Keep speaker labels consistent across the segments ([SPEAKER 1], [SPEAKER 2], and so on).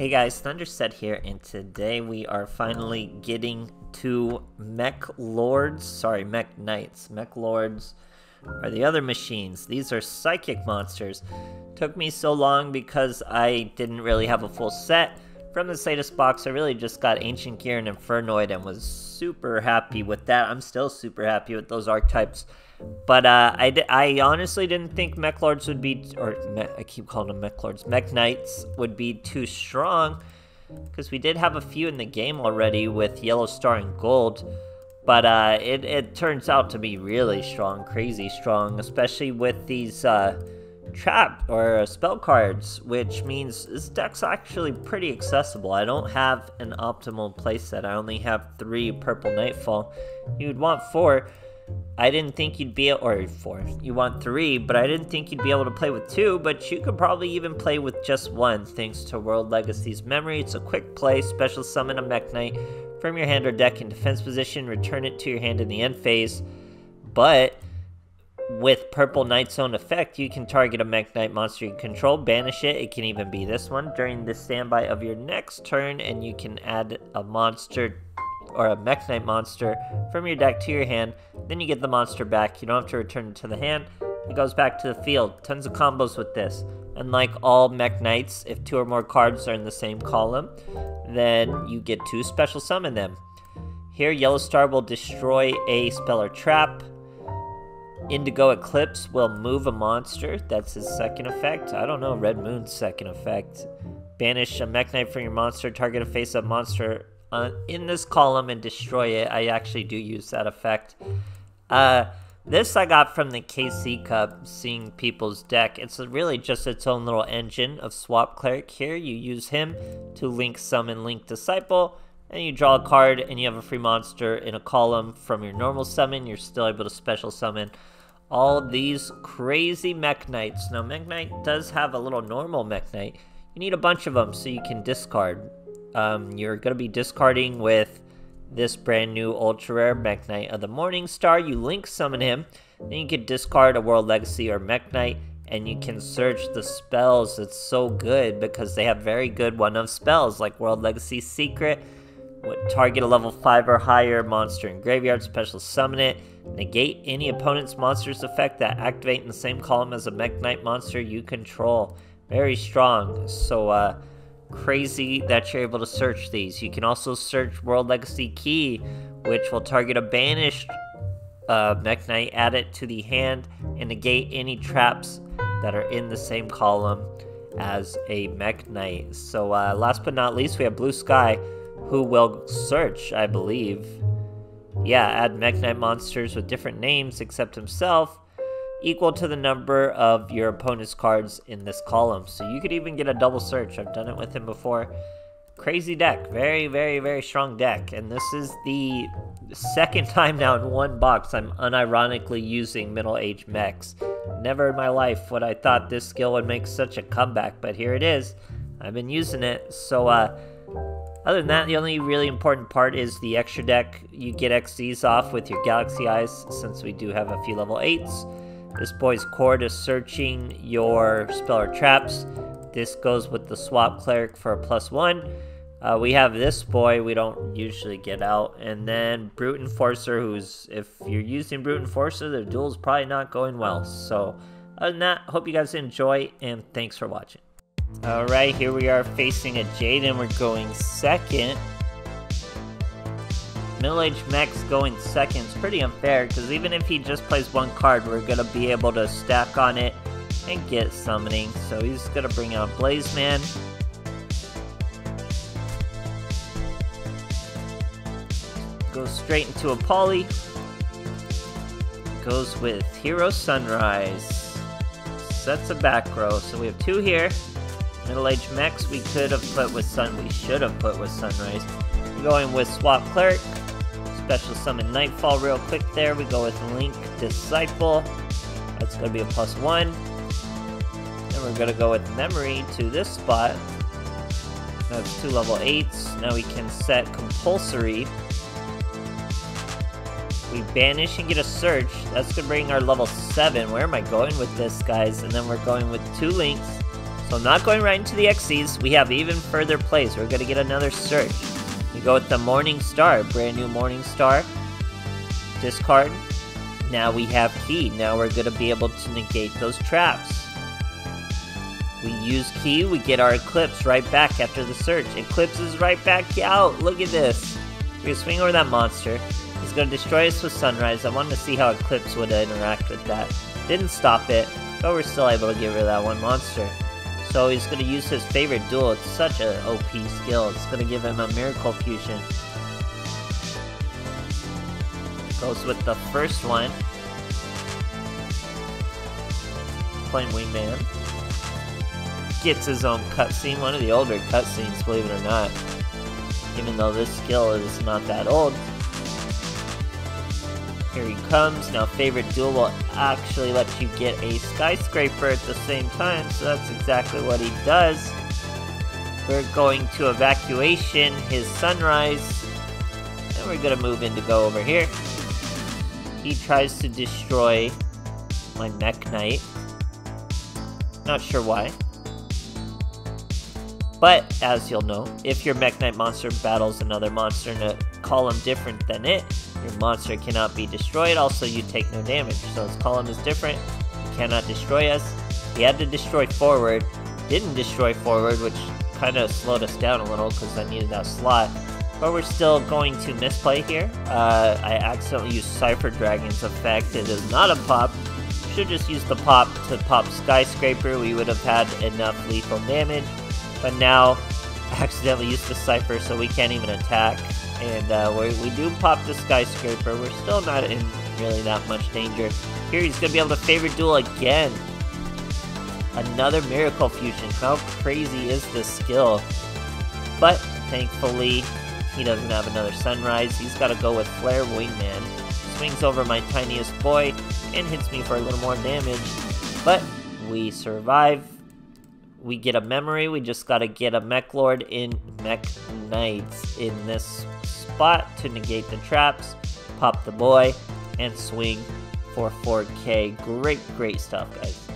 [SPEAKER 1] Hey guys, Thunder Stud here, and today we are finally getting to Mech Lords, sorry, Mech Knights. Meklords are the other machines. These are psychic monsters. Took me so long because I didn't really have a full set. From the status box, I really just got Ancient Gear and Infernoid and was super happy with that. I'm still super happy with those archetypes. But uh, I, I honestly didn't think Meklords would be, or I keep calling them Meklords, Mech Knights would be too strong. Because we did have a few in the game already with Yellow Star and Gold. But uh, it, it turns out to be really strong, crazy strong, especially with these uh, trap or spell cards, which means this deck's actually pretty accessible. I don't have an optimal playset. I only have three Purple Nightfall. You'd want four. I didn't think you'd be or four. You want three, but I didn't think you'd be able to play with two. But you could probably even play with just one, thanks to World Legacy's memory. It's a quick play, special summon a Mekk-Knight from your hand or deck in defense position, return it to your hand in the end phase. But with Purple Knight's own effect, you can target a Mekk-Knight monster you control, banish it, it can even be this one, during the standby of your next turn, and you can add a monster or a Mekk-Knight monster from your deck to your hand, then you get the monster back, you don't have to return it to the hand, it goes back to the field. Tons of combos with this. Unlike all Mekk-Knights, if two or more cards are in the same column, then you get to special summon them. Here, Yellow Star will destroy a spell or trap, Indigo Eclipse will move a monster. That's his second effect. I don't know Red Moon's second effect. Banish a Mekk-Knight from your monster. Target a face-up monster uh, in this column and destroy it. I actually do use that effect. Uh, this I got from the KC Cup, seeing people's deck. It's really just its own little engine of Swap Cleric here. You use him to link summon Link Disciple, and you draw a card, and you have a free monster in a column from your normal summon. You're still able to special summon all these crazy Mekk-Knights. Now, Mekk-Knight does have a little normal Mekk-Knight. You need a bunch of them so you can discard. Um, you're going to be discarding with this brand new ultra rare Mekk-Knight of the Morning Star. You link summon him, then you can discard a World Legacy or Mekk-Knight, and you can search the spells. It's so good because they have very good one of spells like World Legacy Secret, target a level 5 or higher monster in graveyard, special summon it, negate any opponent's monster's effect that activate in the same column as a Mekk-Knight monster you control. Very strong, so uh, crazy that you're able to search these. You can also search World Legacy Key, which will target a banished uh, Mekk-Knight, add it to the hand, and negate any traps that are in the same column as a Mekk-Knight. So uh, last but not least, we have Blue Sky, who will search, I believe. Yeah, add Mekk-Knight monsters with different names except himself, equal to the number of your opponent's cards in this column. So you could even get a double search. I've done it with him before. Crazy deck. Very, very, very strong deck. And this is the second time now in one box I'm unironically using middle-aged mechs. Never in my life would I thought this skill would make such a comeback, but here it is. I've been using it. So, uh, other than that, the only really important part is the extra deck. You get Xyzs off with your Galaxy Eyes, since we do have a few level 8s. This boy's cord is searching your spell or traps. This goes with the Swap Cleric for a plus 1. Uh, we have this boy we don't usually get out. And then Brute Enforcer, who's, if you're using Brute Enforcer, the duel's probably not going well. So, other than that, hope you guys enjoy, and thanks for watching. Alright, here we are facing a Jaden. We're going second. Middle-aged Mech's going second. is pretty unfair, because even if he just plays one card, we're going to be able to stack on it and get summoning. So he's going to bring out Blazeman. Goes straight into a Poly. Goes with Hero Sunrise. Sets a back row. So we have two here. Middle-aged mechs we could have put with Sun, we should have put with Sunrise. Going with Swap Cleric, Special Summon Nightfall real quick there. We go with Link Disciple, that's going to be a plus one. And we're going to go with Memory to this spot. That's two level 8s. Now we can set Compulsory. We banish and get a search. That's going to bring our level 7. Where am I going with this, guys? And then we're going with two links So I'm not going right into the Xyzs. We have even further plays. We're going to get another search. We go with the Morning Star, brand new Morning Star. Discard. Now we have Key. Now we're going to be able to negate those traps. We use Key, we get our Eclipse right back after the search. Eclipse is right back out. Look at this. We're going to swing over that monster. He's going to destroy us with Sunrise. I wanted to see how Eclipse would interact with that. Didn't stop it, but we're still able to get rid of that one monster. So he's going to use his favorite duel. It's such an OP skill. It's going to give him a Miracle Fusion. Goes with the first one. Playing Wingman. Gets his own cutscene, one of the older cutscenes, believe it or not. Even though this skill is not that old. Here he comes. Now favorite duel will actually let you get a skyscraper at the same time, so that's exactly what he does. We're going to evacuation his sunrise. And we're gonna move in to go over here. He tries to destroy my Mekk-Knight. Not sure why. But, as you'll know, if your Mekk-Knight monster battles another monster in a column different than it, your monster cannot be destroyed, also you take no damage. So its column is different, he cannot destroy us. He had to destroy forward, didn't destroy forward, which kind of slowed us down a little because I needed that slot. But we're still going to misplay here. Uh, I accidentally used Cipher Dragon's effect. It is not a pop. Should just use the pop to pop Skyscraper. We would have had enough lethal damage. But now, accidentally used the Cipher so we can't even attack. And uh, we, do pop the Skyscraper. We're still not in really that much danger. Here he's going to be able to favorite duel again. Another Miracle Fusion. How crazy is this skill? But, thankfully, he doesn't have another Sunrise. He's got to go with Flare Wingman. Swings over my tiniest boy and hits me for a little more damage. But we survive. We get a memory. We just got to get a Mech Lord in Mech Knights in this spot to negate the traps, pop the boy, and swing for 4k. Great, great stuff, guys.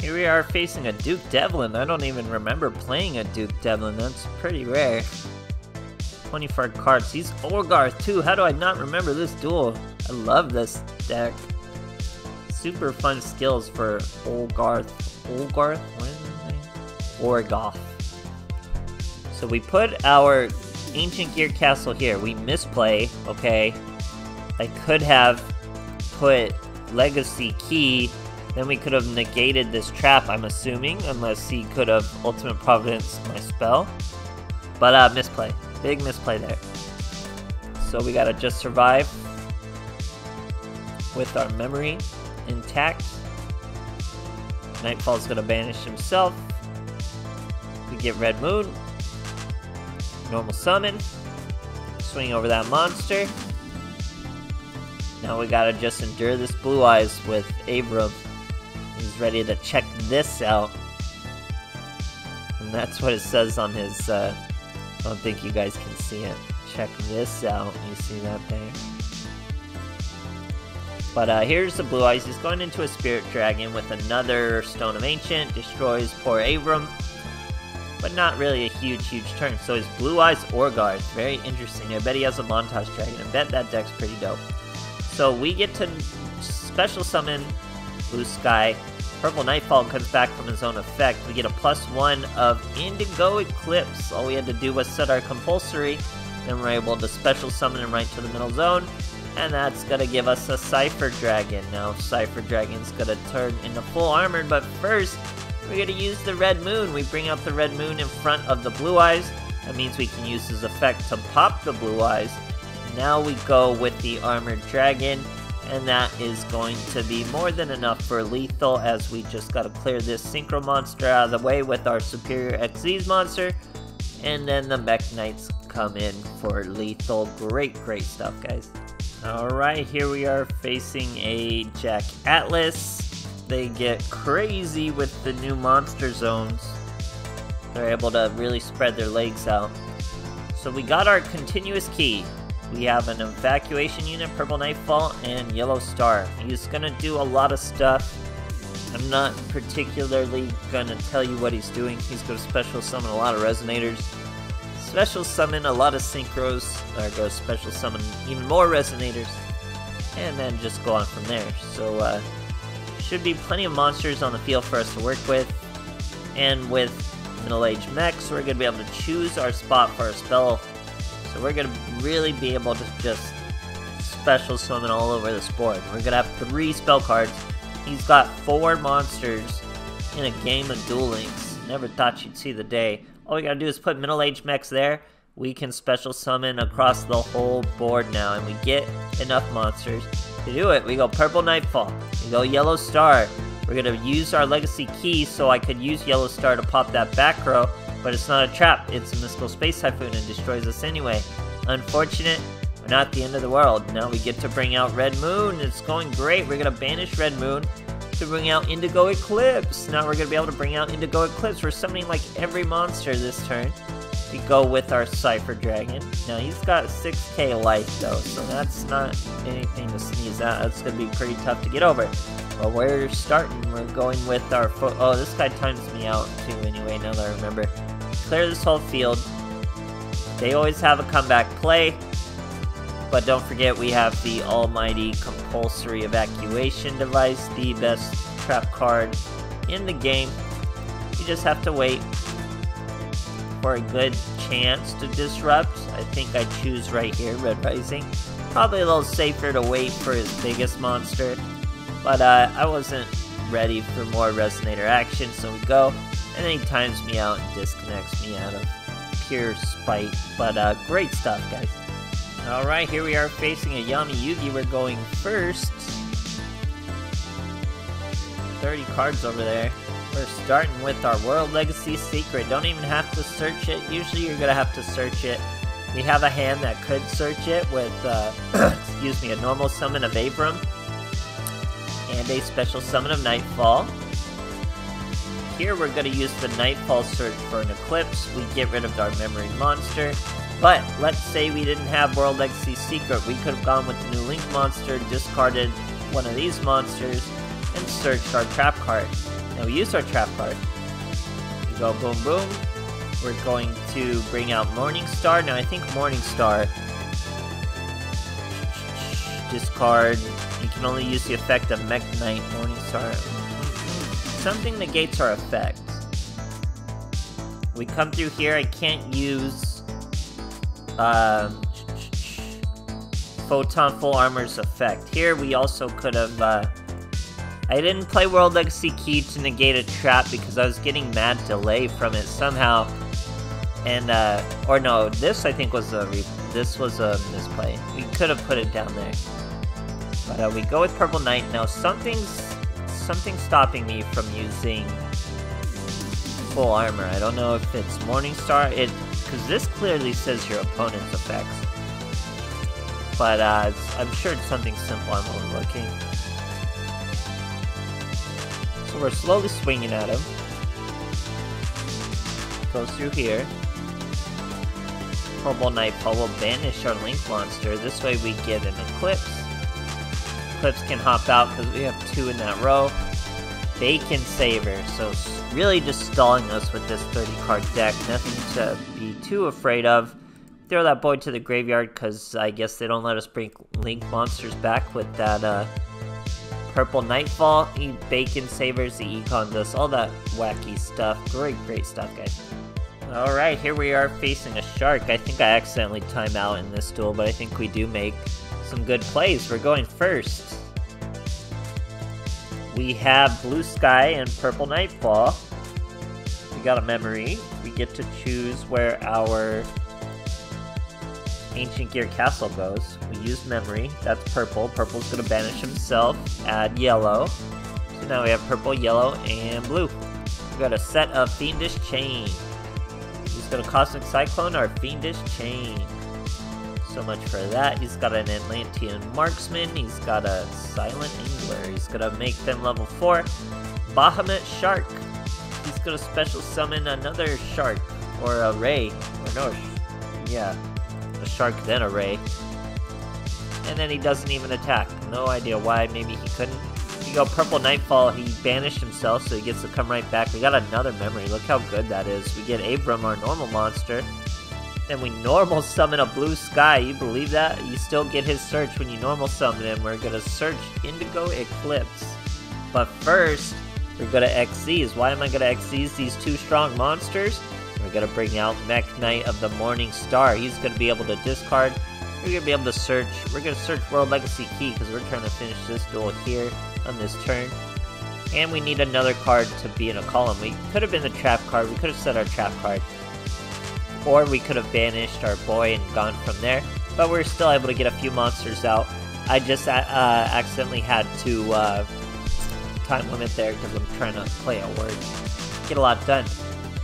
[SPEAKER 1] Here we are facing a Duke Devlin. I don't even remember playing a Duke Devlin. That's pretty rare. 24 cards. He's Orgarth too. How do I not remember this duel? I love this deck. Super fun skills for Olgarth. Olgarth? Name? Orgoth. So we put our Ancient Gear Castle here. We misplay, okay? I could have put Legacy Key, then we could have negated this trap, I'm assuming, unless he could have Ultimate Providence my spell. But uh, misplay. Big misplay there. So we gotta just survive with our memory intact. Nightfall's gonna banish himself. We get Red Moon. Normal summon. Swing over that monster. Now we gotta just endure this Blue Eyes with Avram. He's ready to check this out. And that's what it says on his, uh, I don't think you guys can see it. Check this out. You see that there? But uh, here's the Blue Eyes. He's going into a Spirit Dragon with another Stone of Ancient. Destroys poor Avram. But not really a huge, huge turn. So his Blue Eyes Orgarth. Very interesting. I bet he has a Montage Dragon. I bet that deck's pretty dope. So we get to special summon Blue Sky. Purple Nightfall comes back from his own effect. We get a plus one of Indigo Eclipse. All we had to do was set our compulsory. Then we're able to special summon him right to the middle zone. And that's gonna give us a Cipher Dragon. Now Cipher Dragon's gonna turn into full armored, but first we're gonna use the Red Moon. We bring up the Red Moon in front of the Blue Eyes. That means we can use his effect to pop the Blue Eyes. Now we go with the Armored Dragon, and that is going to be more than enough for lethal as we just gotta clear this Synchro monster out of the way with our Superior Xyz monster. And then the Mech Knights come in for lethal. Great, great stuff, guys. Alright, here we are facing a Jack Atlas. They get crazy with the new monster zones. They're able to really spread their legs out. So we got our continuous key. We have an evacuation unit, Purple Nightfall, and Yellow Star. He's gonna do a lot of stuff. I'm not particularly gonna tell you what he's doing. He's gonna special summon a lot of resonators, special summon a lot of synchros, or go special summon even more resonators, and then just go on from there. So, uh, should be plenty of monsters on the field for us to work with, and with middle-aged mechs, we're gonna be able to choose our spot for our spell. So we're gonna really be able to just special summon all over this board. We're gonna have three spell cards. He's got four monsters in a game of Duel Links. Never thought you'd see the day. All we gotta do is put middle-aged mechs there. We can special summon across the whole board now, and we get enough monsters to do it. We go Purple Nightfall. Go Yellow Star. We're gonna use our Legacy Key so I could use Yellow Star to pop that back row, but it's not a trap. It's a Mystical Space Typhoon and destroys us anyway. Unfortunate, we're not the end of the world. Now we get to bring out Red Moon. It's going great. We're going to banish Red Moon to bring out Indigo Eclipse. Now we're going to be able to bring out Indigo Eclipse. We're summoning like every monster this turn. We go with our Cipher Dragon. Now he's got 6k life though, so that's not anything to sneeze at. That's going to be pretty tough to get over. But we're starting. We're going with our. Oh, this guy times me out too anyway, now that I remember. Clear this whole field. They always have a comeback play. But don't forget we have the almighty compulsory evacuation device, the best trap card in the game. You just have to wait for a good chance to disrupt. I think I choose right here, Red Rising. Probably a little safer to wait for his biggest monster. But uh, I wasn't ready for more Resonator action, so we go. And then he times me out and disconnects me out of pure spite. But uh, great stuff, guys. Alright, here we are facing a Yami Yugi. We're going first. 30 cards over there. We're starting with our World Legacy Secret. Don't even have to search it. Usually you're going to have to search it. We have a hand that could search it with, uh, excuse me, a normal summon of Avram. And a special summon of Nightfall. Here we're going to use the Nightfall search for an Eclipse. We get rid of our Memory Monster. But let's say we didn't have World Legacy Secret. We could have gone with the new Link monster, discarded one of these monsters, and searched our trap card. Now we use our trap card. We go boom boom. We're going to bring out Morning Star. Now I think Morning Star discard. You can only use the effect of Mech Knight Morning Star. Something negates our effect. We come through here. I can't use um, Photon Full Armor's effect. Here we also could have, uh, I didn't play World Legacy Key to negate a trap because I was getting mad delay from it somehow. And, uh, or no, this I think was a, this was a misplay. We could have put it down there. But uh, we go with Purple Knight. Now something's, something's stopping me from using full armor. I don't know if it's Morningstar. It because this clearly says your opponent's effects. But uh, I'm sure it's something simple I'm overlooking. So we're slowly swinging at him. Goes through here. Purple Nightfall will banish our Link monster. This way we get an Eclipse. Eclipse can hop out because we have two in that row. Bacon Saver, so really just stalling us with this 30 card deck. Nothing to be too afraid of. Throw that boy to the graveyard because I guess they don't let us bring Link monsters back with that uh, Purple Nightfall. He Bacon Savers, the Econ all that wacky stuff. Great, great stuff, guys. Alright, here we are facing a Shark. I think I accidentally time out in this duel, but I think we do make some good plays. We're going first. We have Blue Sky and Purple Nightfall. We got a memory. We get to choose where our Ancient Gear Castle goes. We use memory. That's purple. Purple's gonna banish himself. Add yellow. So now we have purple, yellow, and blue. We got a set of Fiendish Chain. He's got a Cosmic Cyclone or Fiendish Chain so much for that. He's got an Atlantean Marksman. He's got a Silent Angler. He's gonna make them level 4. Bahamut Shark. He's gonna special summon another shark. Or a ray. Or no, yeah. A shark, then a ray. And then he doesn't even attack. No idea why. Maybe he couldn't. you go Purple Nightfall, he banished himself, so he gets to come right back. We got another memory. Look how good that is. We get Avram, our normal monster. Then we normal summon a blue sky. You believe that? You still get his search when you normal summon him. We're gonna search Indigo Eclipse. But first, we're gonna Xyz. Why am I gonna Xyz these two strong monsters? We're gonna bring out Mech Knight of the Morning Star. He's gonna be able to discard. We're gonna be able to search. We're gonna search World Legacy Key because we're trying to finish this duel here on this turn. And we need another card to be in a column. We could have been the trap card. We could have set our trap card. Or we could have banished our boy and gone from there. But we're still able to get a few monsters out. I just uh, accidentally had to uh, time limit there because I'm trying to play a word. Get a lot done.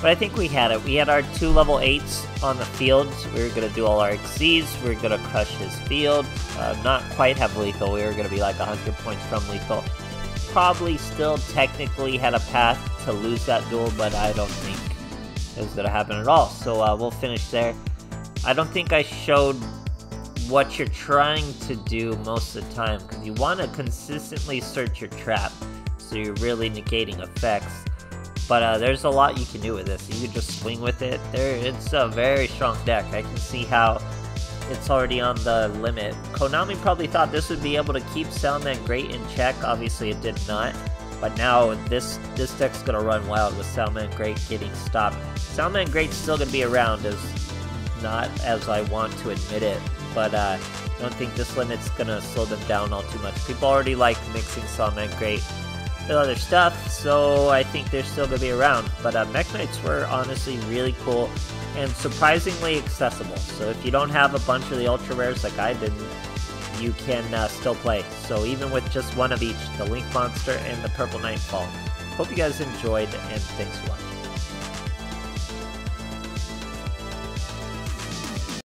[SPEAKER 1] But I think we had it. We had our two level 8s on the field. We were going to do all our Xyz. We were going to crush his field. Uh, not quite have lethal. We were going to be like 100 points from lethal. Probably still technically had a path to lose that duel, but I don't think it was going to happen at all. So uh, we'll finish there. I don't think I showed what you're trying to do most of the time because you want to consistently search your trap so you're really negating effects. But uh, there's a lot you can do with this. You can just swing with it. There, It's a very strong deck. I can see how it's already on the limit. Konami probably thought this would be able to keep Salamangreat Great in check. Obviously it did not. But now this this deck's gonna run wild with Salamangreat Great getting stopped. Salamangreat Great's still gonna be around as not as I want to admit it. But uh, I don't think this limit's gonna slow them down all too much. People already like mixing Salamangreat Great with other stuff, so I think they're still going to be around. But uh, Mekk-Knights were honestly really cool and surprisingly accessible. So if you don't have a bunch of the ultra rares like I didn't, you can uh, still play. So even with just one of each, the Link Monster and the Purple Nightfall. Hope you guys enjoyed, and thanks for watching.